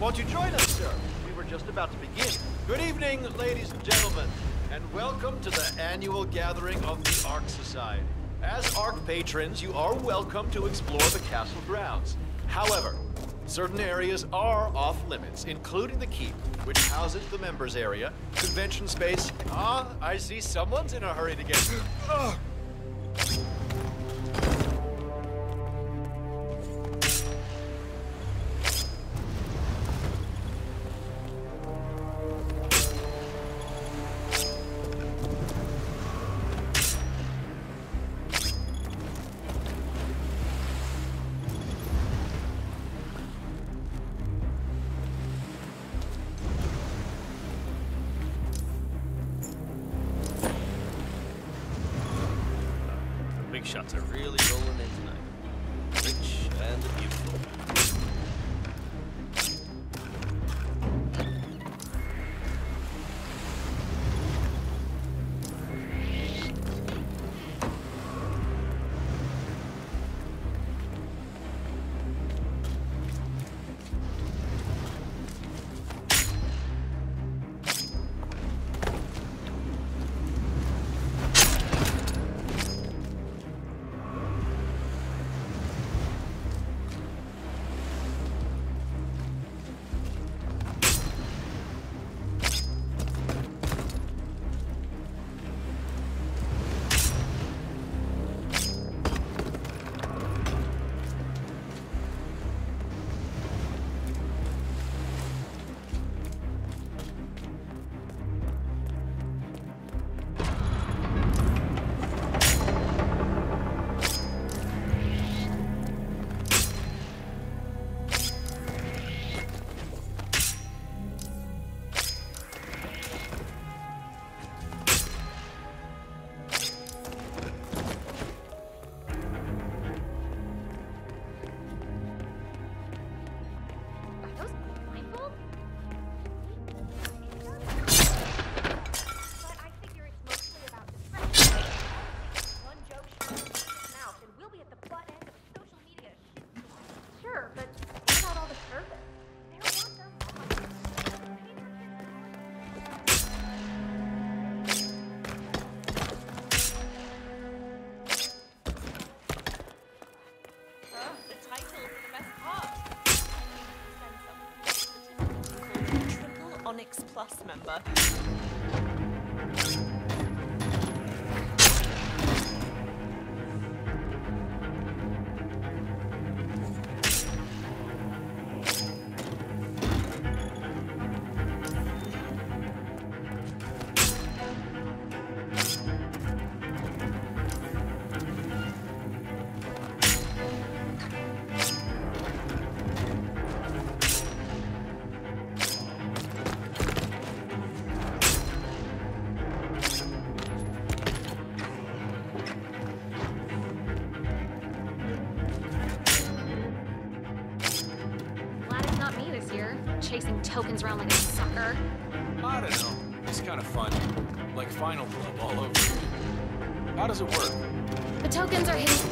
Won't you join us, sir? We were just about to begin. Good evening, ladies and gentlemen, and welcome to the annual gathering of the Ark Society. As Ark patrons, you are welcome to explore the castle grounds. However, certain areas are off limits, including the keep, which houses the members area, convention space. Ah, I see someone's in a hurry to get. Shots are really rolling Plus member. Tokens around like a sucker. I don't know. It's kind of fun. Like Final Club all over. How does it work? The tokens are hidden.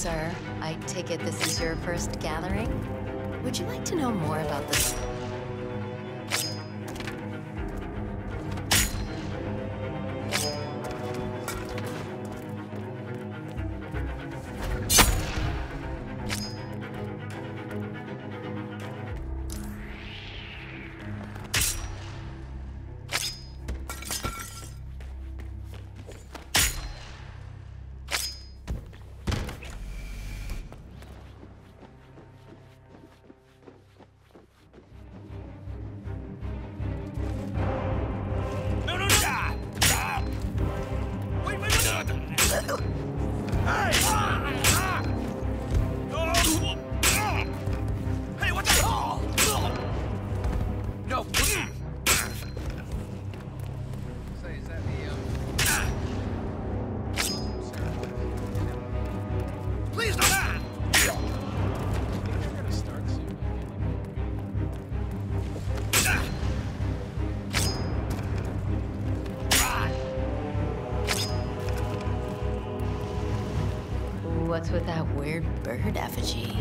Sir. I take it this is your first gathering? Would you like to know more about the... What's with that weird bird effigy?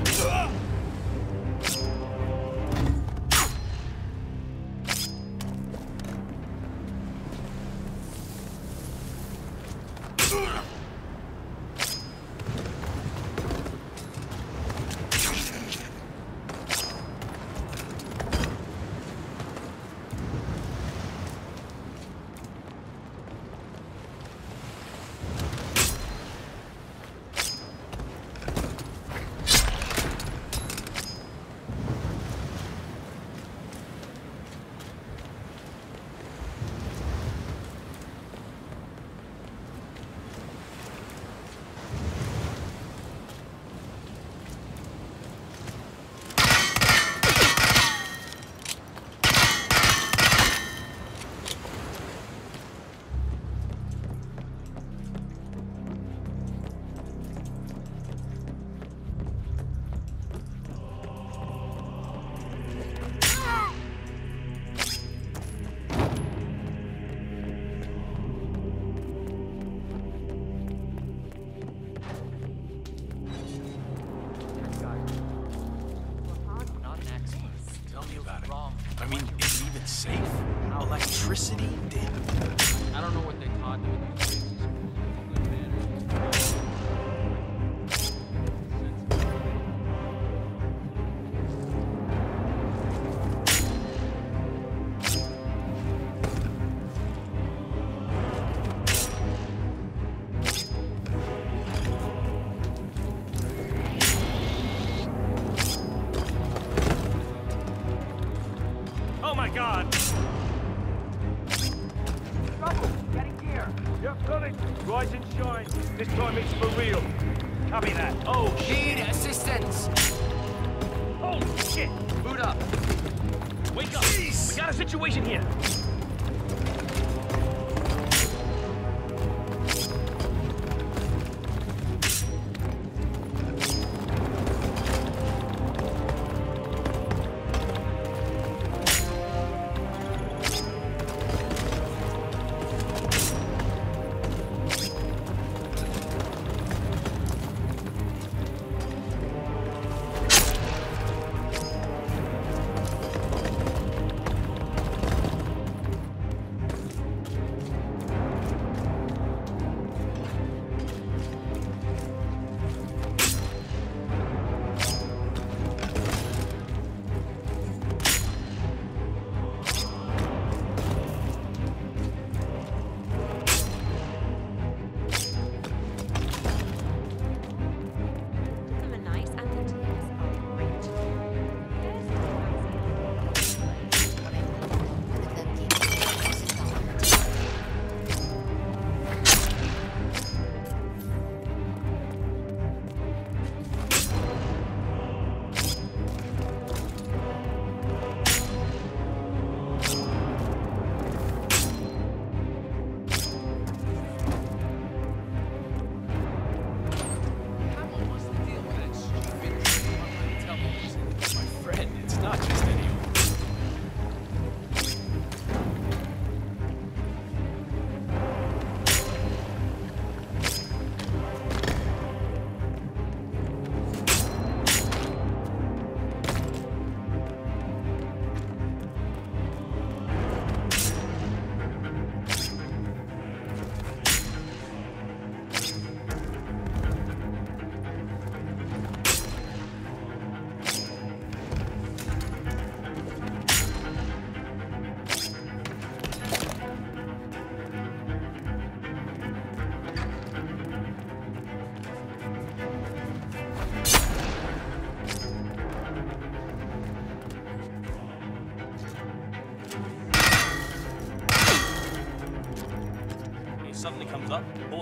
Yep, coming. Rise and shine. This time it's for real. Copy that. Oh, Need assistance. Oh, shit. Boot up. Wake up. We got a situation here.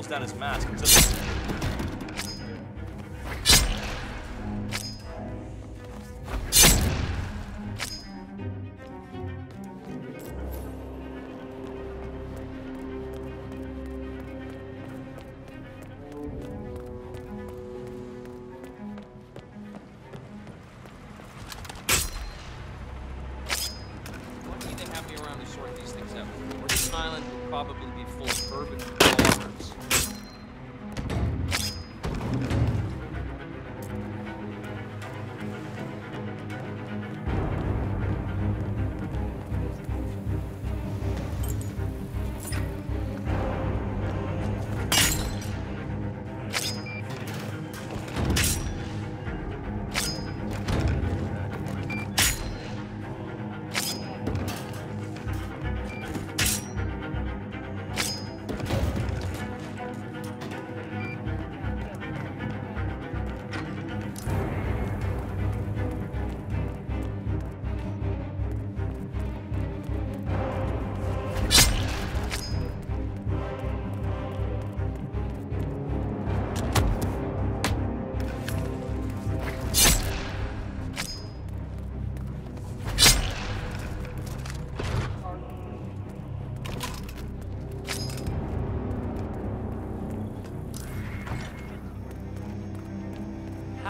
Down his mask,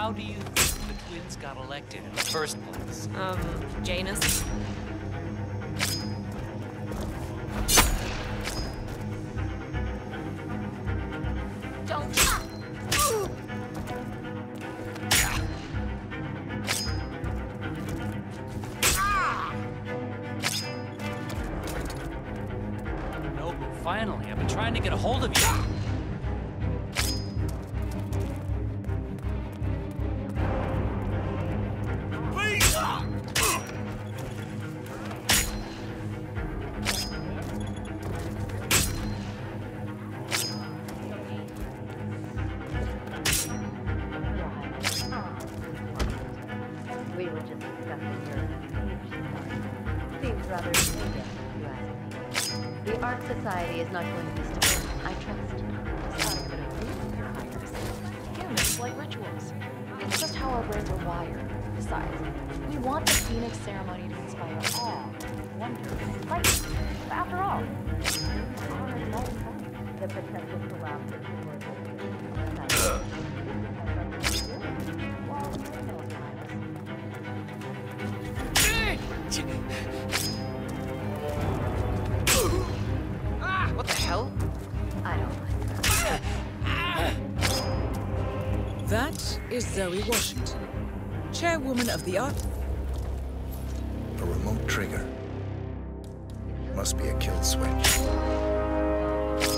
How do you think the twins got elected in the first place? Um, Janus? Nobu, finally, I've been trying to get a hold of you. Chairwoman of the Ark. A remote trigger. Must be a kill switch.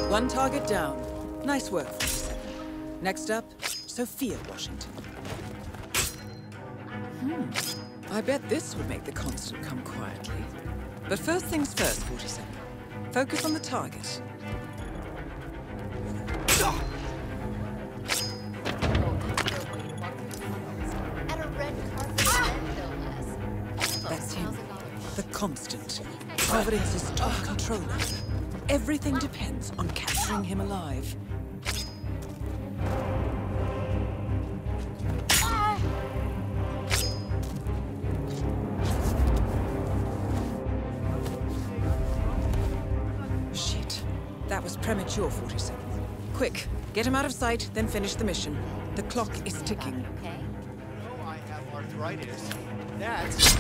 One target down. Nice work, 47. Next up, Sophia Washington. Hmm. I bet this would make the constant come quietly. But first things first, 47. Focus on the target. $1,000. is top controller. Everything depends on capturing him alive. Shit. That was premature, 47. Quick, get him out of sight, then finish the mission. The clock is ticking. Okay. I have arthritis. That's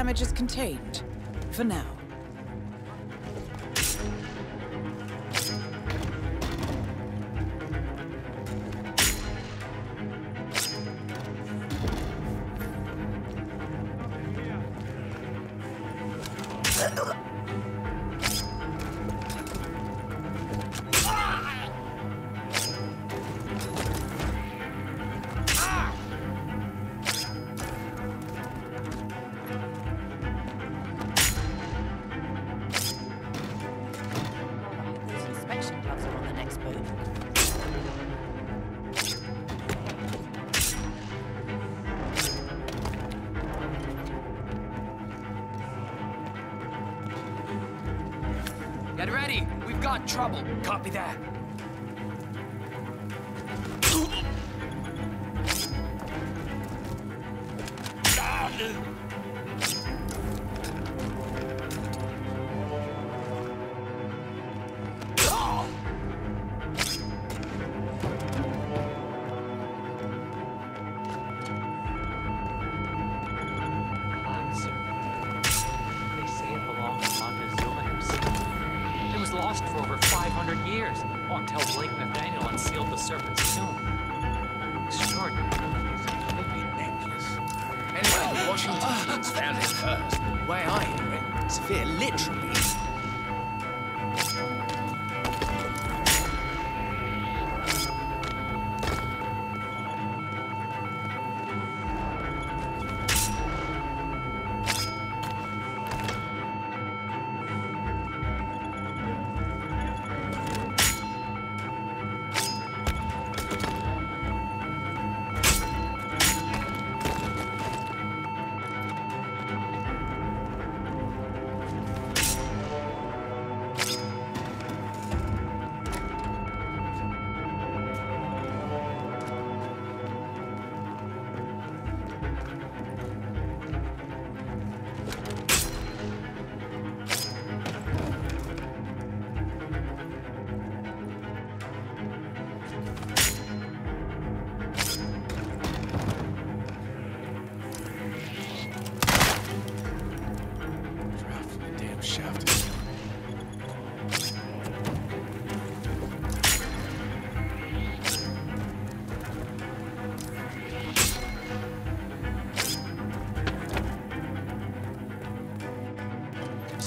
damage is contained. For now. Got trouble. Copy that.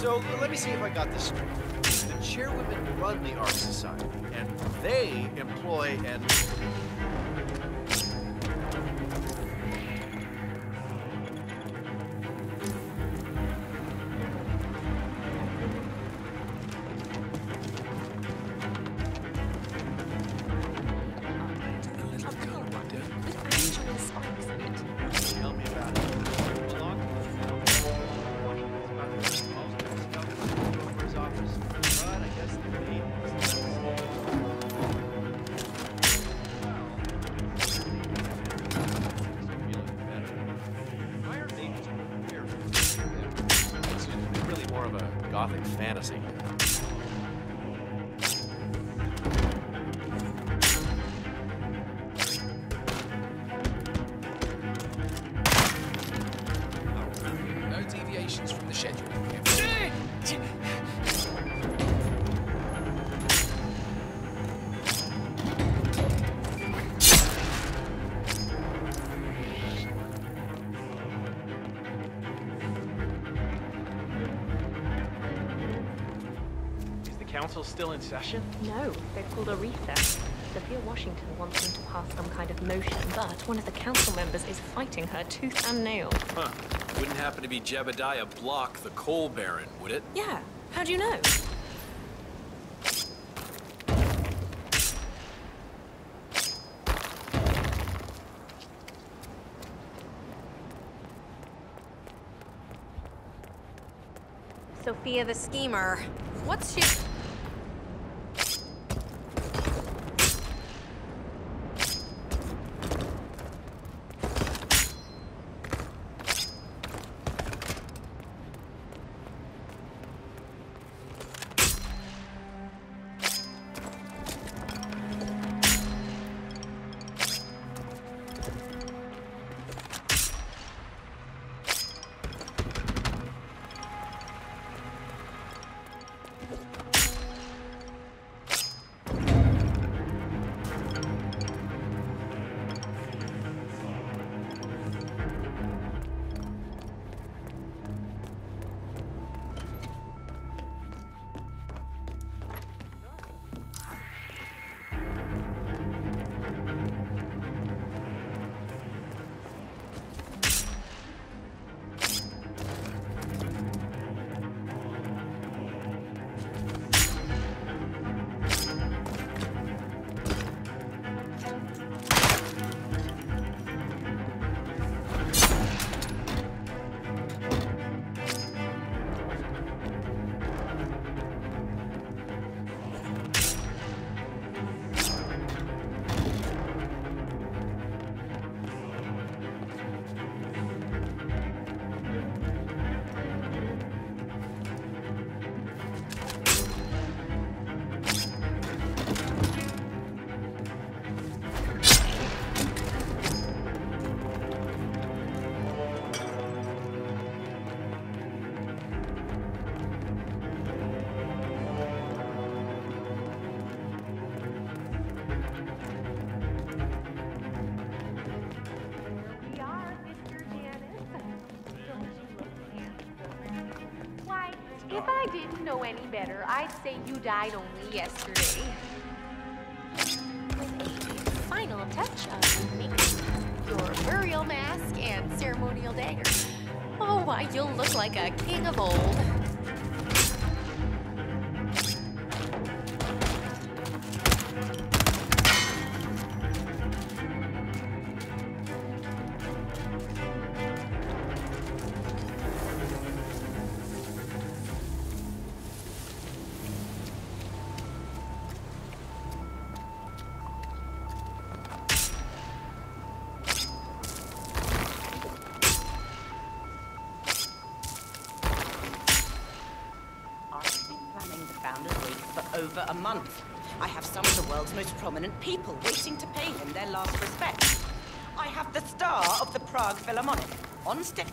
So let me see if I got this straight. The chairwomen run the Ark Society, and they employ and council still in session? No, they've called a recess. Sophia Washington wants them to pass some kind of motion, but one of the council members is fighting her tooth and nail. Huh. Wouldn't happen to be Jebediah Block, the coal baron, would it? Yeah, How do you know? Sophia the schemer. What's she... know any better, I'd say you died only yesterday. With a final touch of makeup, your burial mask and ceremonial dagger. Oh, why, you'll look like a king of old. Over a month. I have some of the world's most prominent people waiting to pay him their last respects. I have the star of the Prague Philharmonic on stage.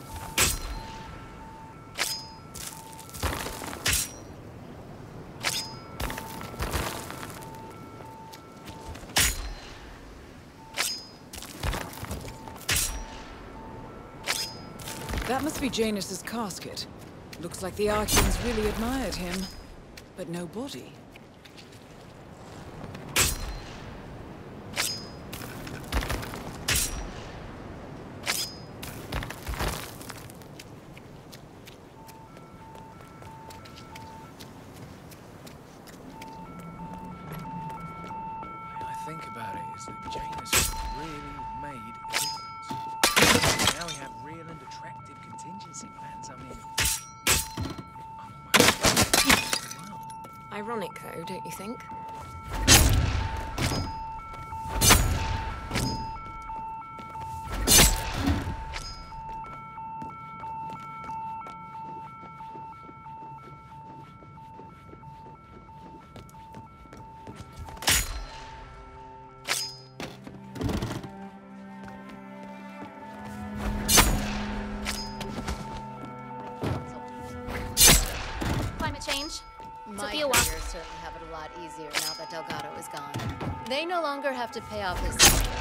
That must be Janus's casket. Looks like the Archeans really admired him, but no body. Think? Climate change. My Sophia Wa- lot easier now that Delgado is gone. They no longer have to pay off his.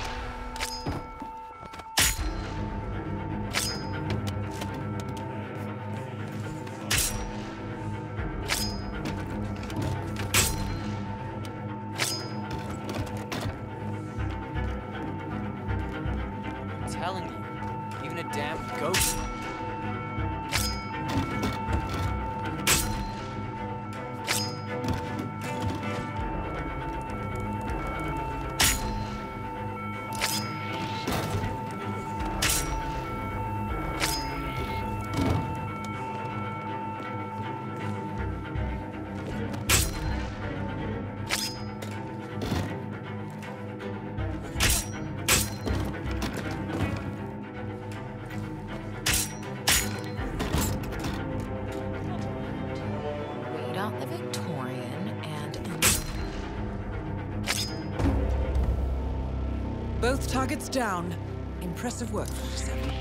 Targets down. Impressive work, 47.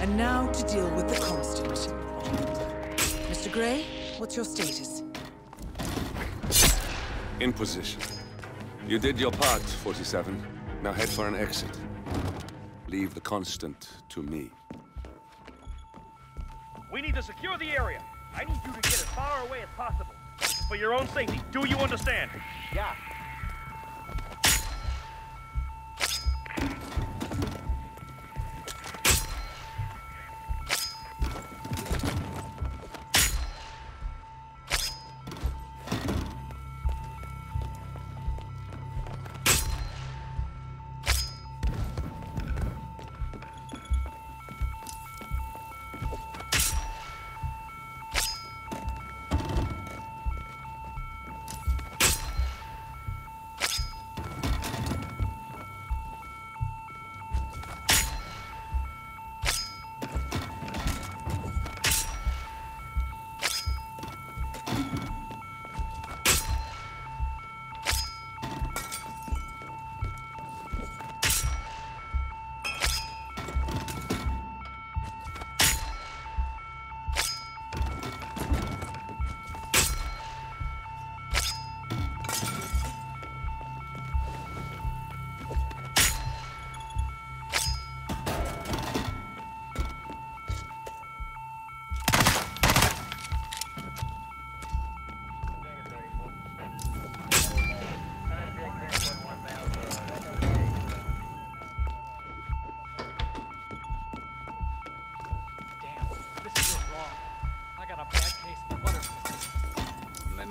And now to deal with the constant. Mr. Grey, what's your status? In position. You did your part, 47. Now head for an exit. Leave the constant to me. We need to secure the area. I need you to get as far away as possible. For your own safety. Do you understand? Yeah.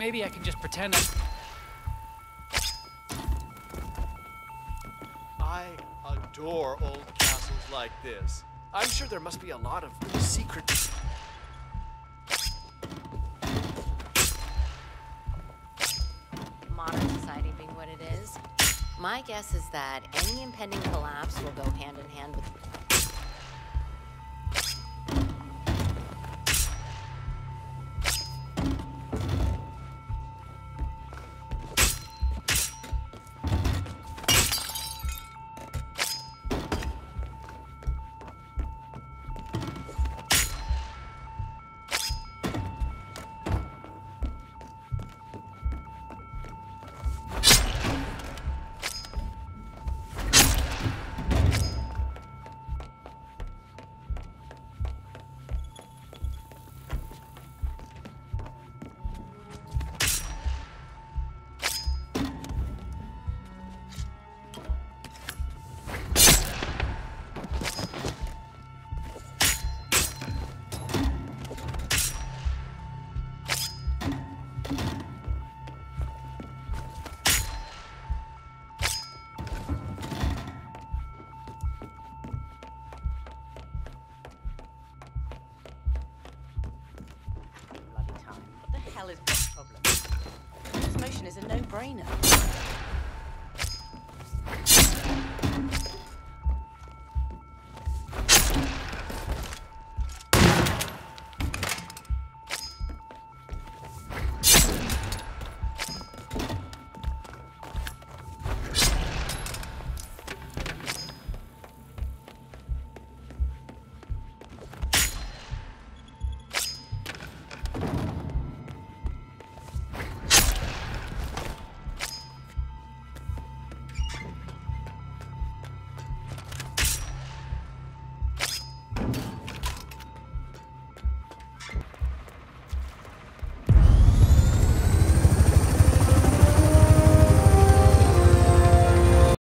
Maybe I can just pretend I'm. I adore old castles like this. I'm sure there must be a lot of secret. Modern society being what it is, my guess is that any impending collapse will go hand in hand with.